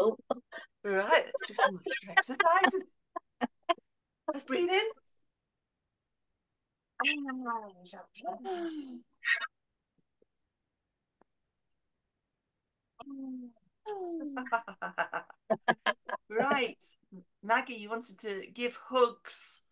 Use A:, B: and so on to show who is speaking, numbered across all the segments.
A: Oh,
B: Right, let's do some exercises. Let's breathe in. Right, Maggie, you wanted to give hugs.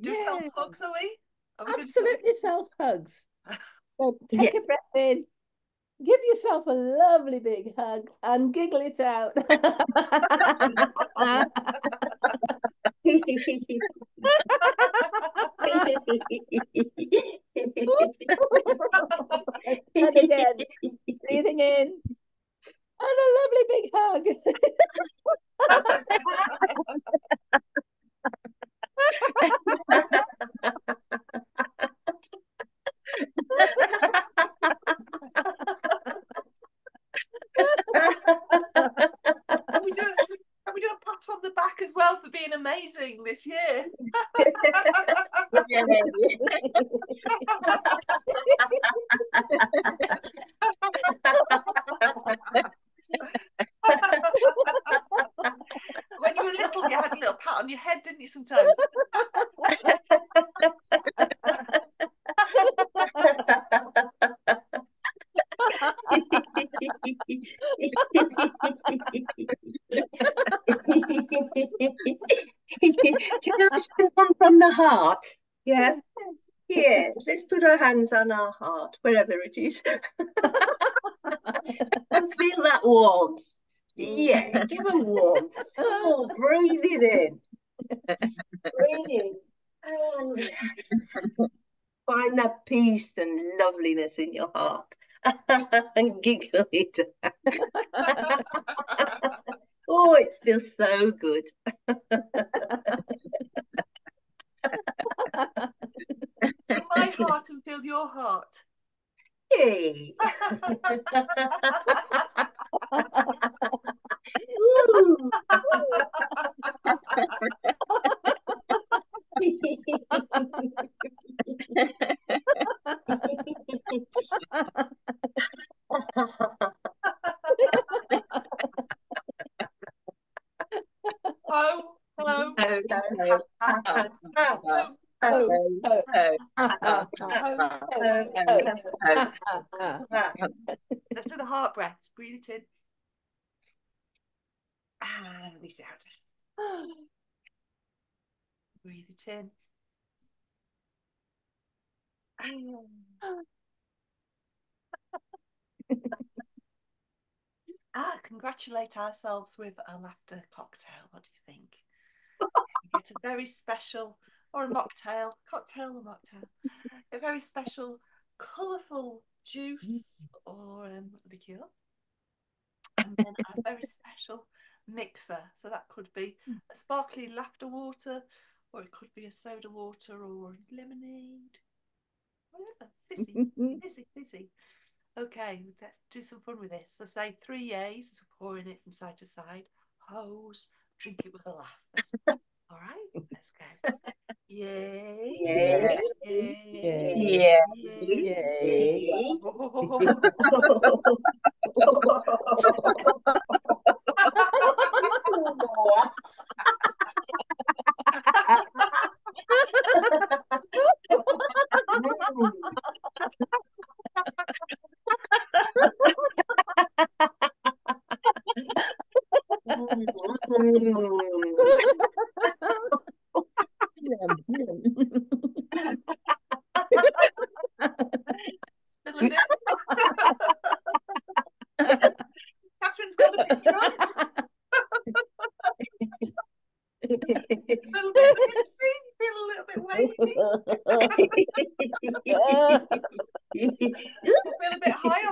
B: Do
C: Yeah.
B: self hugs, are we? Are we
C: Absolutely self hugs. So
A: Yeah.
C: take a breath in, give yourself a lovely big hug, and giggle it out. and again, breathing in, and a lovely big hug.
B: this year?
A: Heart? Yeah. Yes, let's put our hands on our heart, wherever it is. and feel that warmth. Yeah, give a warmth. Oh, breathe it in. Breathe in. Oh, and relax. Find that peace and loveliness in your heart. and giggle it. Oh, it feels so good.
B: My heart and feel your heart.
A: Yay. Ooh.
B: Let's do the heart breaths. Breathe it in. And release it out. Breathe it in. ah, congratulate ourselves with a laughter cocktail. What do you think? You get a very special, or a mocktail, cocktail or mocktail, a very special, colourful juice or um, liqueur, and then a very special mixer. So that could be a sparkly laughter water, or it could be a soda water or lemonade, whatever, fizzy, fizzy, fizzy. Okay, let's do some fun with this. I say three A's, pouring it from side to side. Hose, drink it with a laugh. That's- all right, let's go. Yay.
A: Yay.
B: Yay.
C: Yeah.
B: Yay.
C: Yay.
B: a little bit tipsy, feel a little bit wavy, feel a bit high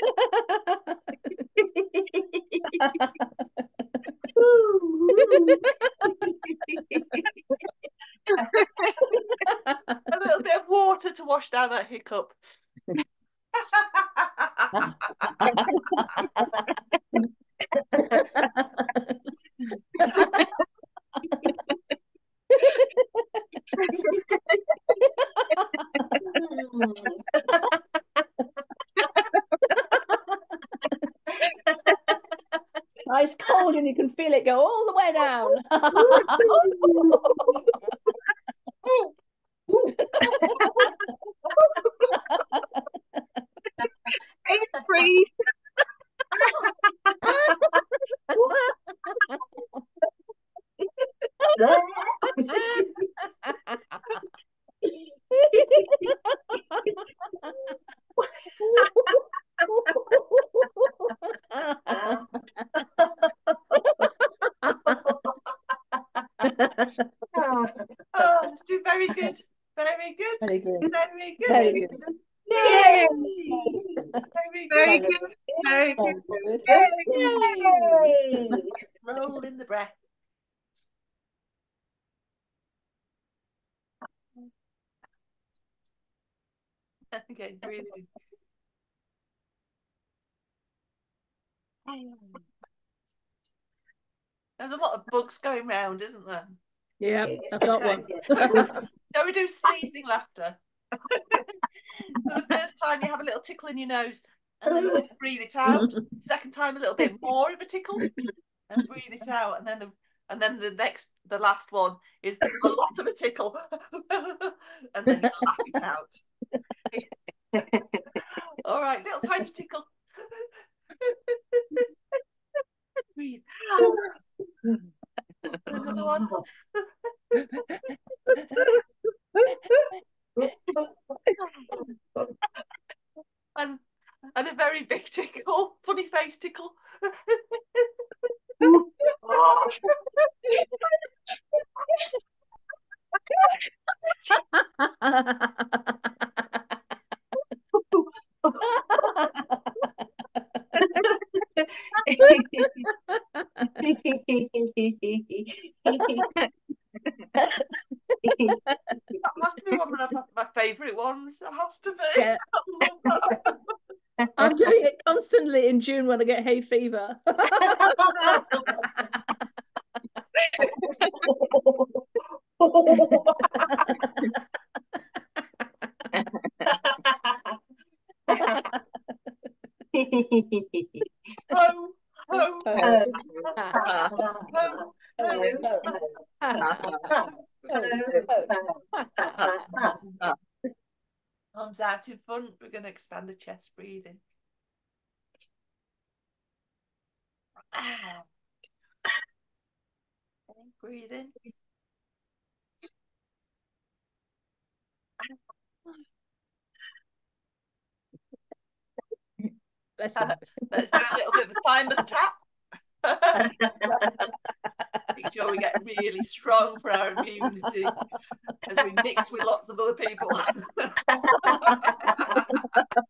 B: A little bit of water to wash down that hiccup. Again, breathing. There's a lot of bugs going round, isn't there?
C: Yeah, I've got one.
B: Shall we do sneezing laughter? so the first time you have a little tickle in your nose and then you breathe it out. Second time a little bit more of a tickle and breathe it out. And then the and then the next the last one is a lot of a tickle. and then you laugh it out. All right, little tiny tickle. breathe. And and a very big tickle, oh, funny face tickle.
C: in June when I get hay fever.
B: Oh, oh,
C: Oh.
B: oh. Arms out in front. We're going to expand the chest breathing. Breathing.
C: Bless him.
B: Let's uh, do a little bit of a thymus tap. Make sure we get really strong for our immunity as we mix with lots of other people.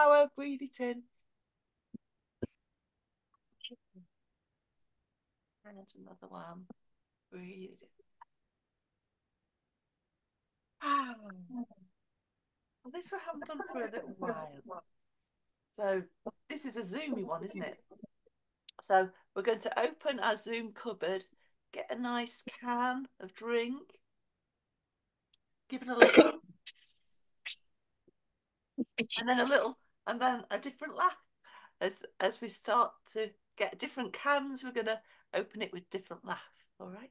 B: Take flower, breathe it in. And another one. Breathe. Ah. Well, this we haven't done for a little while. So this is a zoomy one, isn't it? So we're going to open our Zoom cupboard, get a nice can of drink, give it a little, and then a little, and then a different laugh. As as we start to get different cans, we're going to open it with different laugh. All right.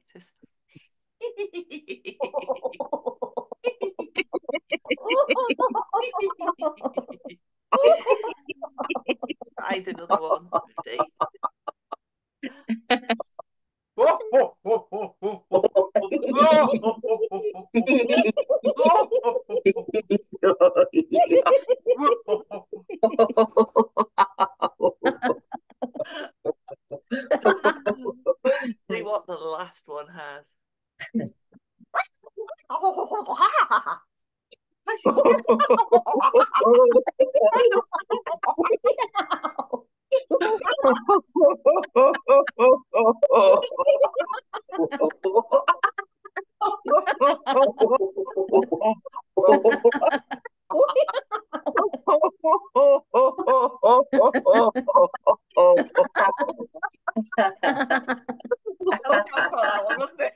B: I did another one. Last one has. that one, wasn't it?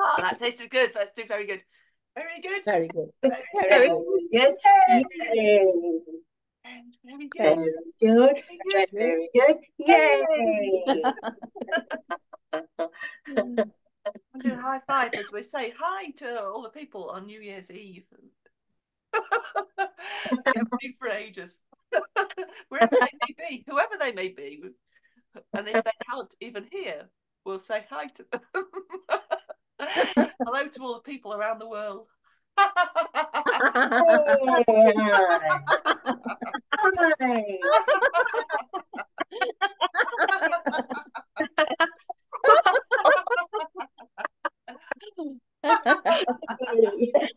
B: Oh, that tasted good. Let's do very good. Very good.
C: Very good.
B: Very
C: Very
B: good.
C: good.
A: Yay.
B: Very good.
A: Very good.
B: Very good.
A: Very good. Yay.
B: We'll do high five as we say hi to all the people on New Year's Eve. we haven't seen for ages. Wherever they may be, whoever they may be, and if they can't even hear, we'll say hi to them. Hello to all the people around the world.
A: Hi.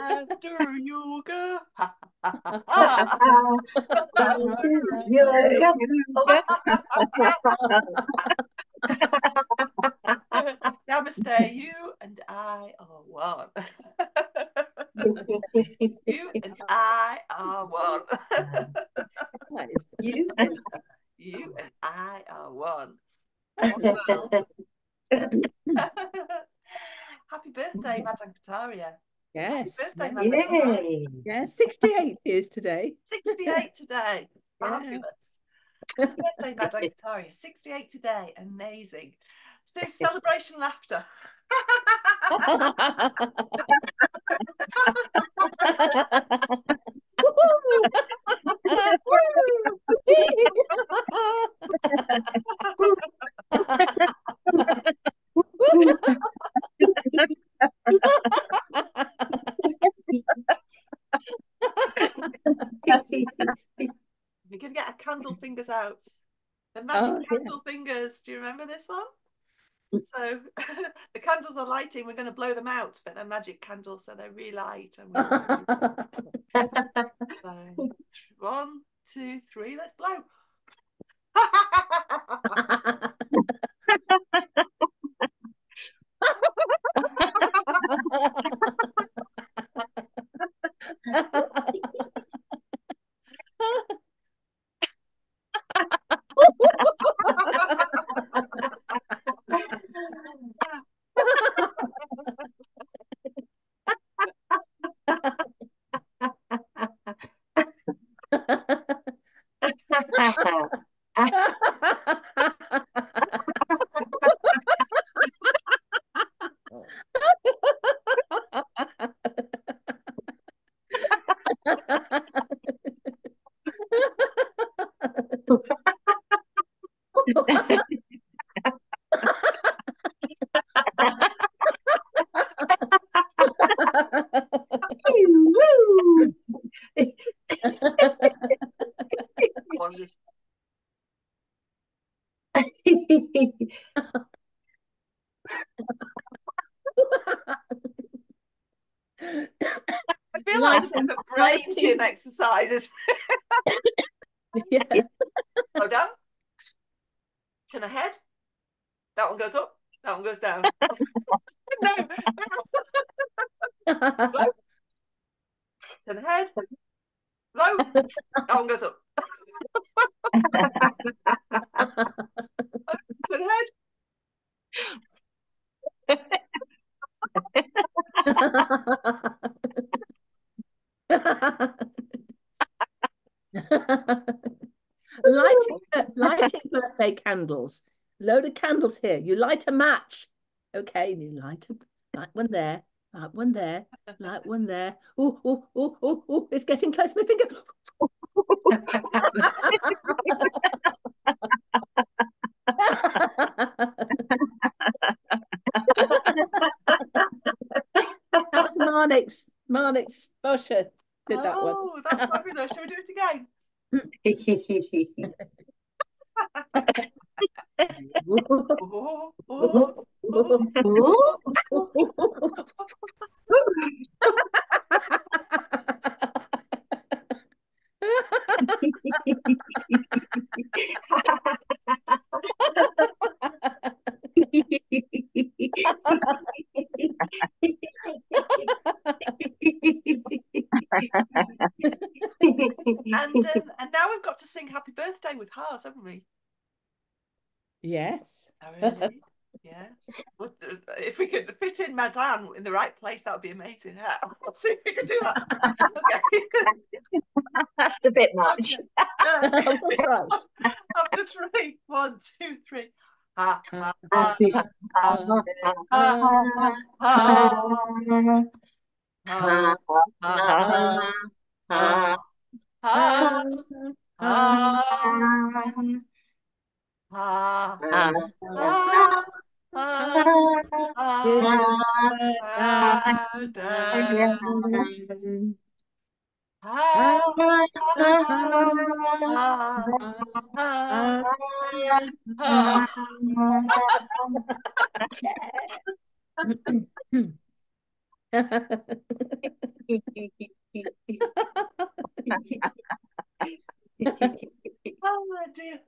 B: After yoga.
A: After Yoga.
B: Namaste, you and I are one. you and I are one.
C: Nice.
A: You
B: you and I are one. Happy birthday, Madan Kataria.
C: Yes.
B: birthday,
C: yes.
B: Madan.
A: Yay.
C: Yeah, 68 years today.
B: 68 today. Fabulous. Happy birthday, Madan Kataria. 68 today. Amazing. Let's do celebration laughter. We're going to get our candle fingers out. The magic
C: Oh,
B: candle fingers. Do you remember this one? Mm. So the candles are lighting. We're going to blow them out, but they're magic candles, so they relight. And so, one, two, three. Let's blow. that.
C: light
B: the brain gym exercises.
C: yeah.
B: Go down. Turn the head. That one goes up. That one goes down. no. Turn the head. Low. That one goes up. to the head.
C: lighting, lighting birthday candles. Load of candles here. You light a match. Okay, you light a light one there, light one there, light one there. Oh, oh, oh, oh, oh, it's getting close. to My finger. that was Marnix. Marnix Boscher did that one.
B: oh, that's fabulous. Shall we do it again? Oh, oh, And um, and now we've got to sing happy birthday with Haas, haven't we?
C: yes.
B: Oh, really? yeah. Uh, if we could fit in Madan in the right place, that would be amazing. Huh? Let's see if we can do that. Okay.
D: That's a bit much.
B: Okay.
C: That's right.
B: Up to three. One, two, three. Ha, ha, ha,
A: Happy
B: ha, ha, ha, ha, ha, ha, ha, ha, ha, da, ha, ha, ha, ha. Oh dear.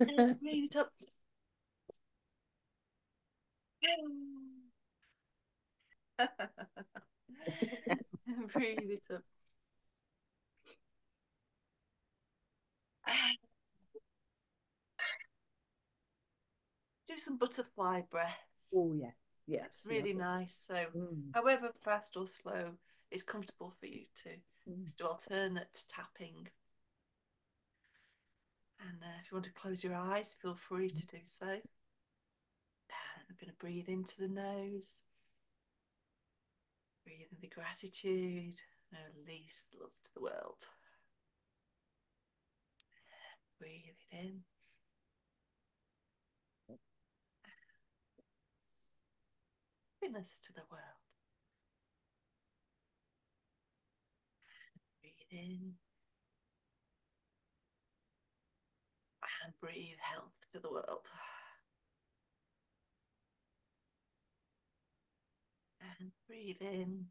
B: Let's breathe it up. breathe it up. Do some butterfly breaths.
C: oh yes, yes.
B: It's really nice. So,
C: Mm,
B: however fast or slow it's comfortable for you to
C: mm.
B: just do alternate tapping. And uh, if you want to close your eyes, feel free to do so. And I'm going to breathe into the nose. Breathe in the gratitude release love to the world. Breathe it in. Happiness to the world. Breathe in. And breathe health to the world. And breathe in.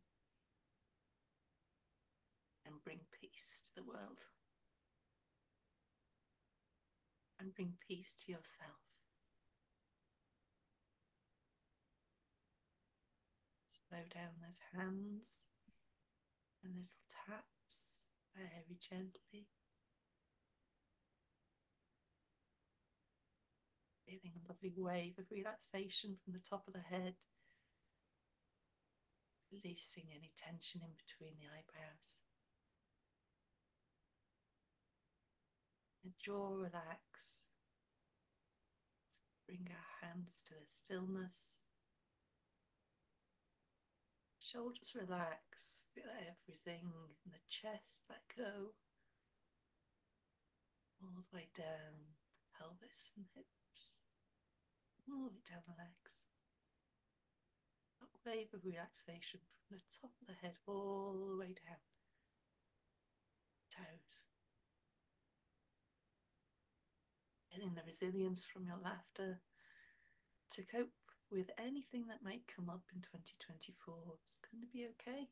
B: And bring peace to the world. And bring peace to yourself. Slow down those hands and little taps very gently. Feeling a lovely wave of relaxation from the top of the head, releasing any tension in between the eyebrows. And jaw relax. Bring our hands to the stillness. Shoulders relax. Feel everything in the chest, let go. All the way down pelvis and hips, all the way down the legs. That wave of relaxation from the top of the head all the way down. Toes. Getting the resilience from your laughter to cope with anything that might come up in 2024. It's going to be okay.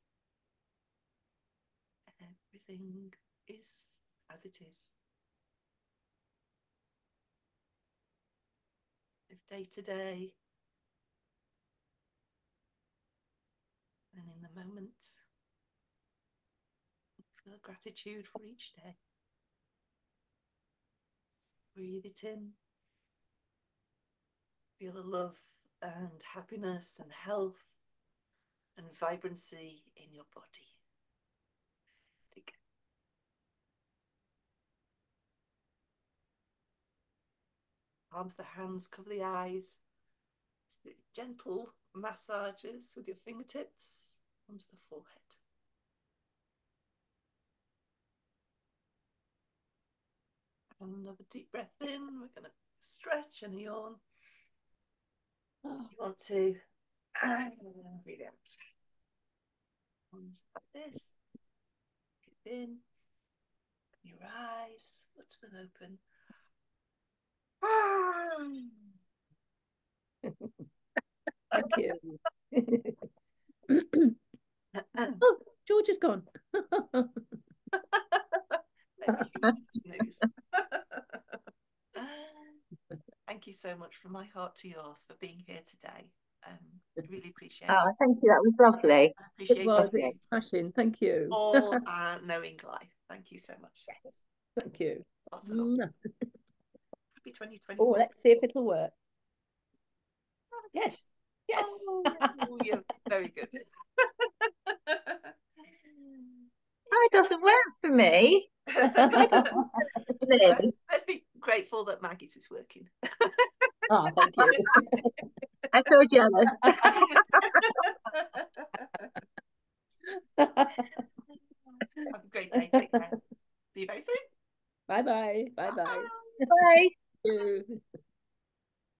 B: Everything is as it is. Live day to day. And in the moment, feel gratitude for each day. Breathe it in. Feel the love and happiness and health and vibrancy in your body. Arms, the hands, cover the eyes. Gentle massages with your fingertips onto the forehead. Another deep breath in. We're going to stretch and yawn. Oh. You want to breathe out. Like this. Breathe in. Open your eyes. Look to them open. Ah!
C: Thank you. oh, George is gone.
B: Thank you. Thank you so much from my heart to yours for being here today. Um, I really appreciate
D: oh,
B: it.
D: thank you. That was lovely.
B: I appreciate it. Was,
C: it smashing. Thank you.
B: All our knowing life. Thank you so much.
C: Yes. Thank you.
B: Awesome. Happy 2020.
C: Oh, let's see if it'll work. Yes. Yes.
B: Oh, you're very good.
D: Oh, it doesn't work for me.
B: let's, let's, be grateful that Maggie's is working.
C: oh, thank you.
D: I feel jealous.
B: Have a great day. Take care. See you very soon.
C: Bye bye. Bye bye.
D: Bye.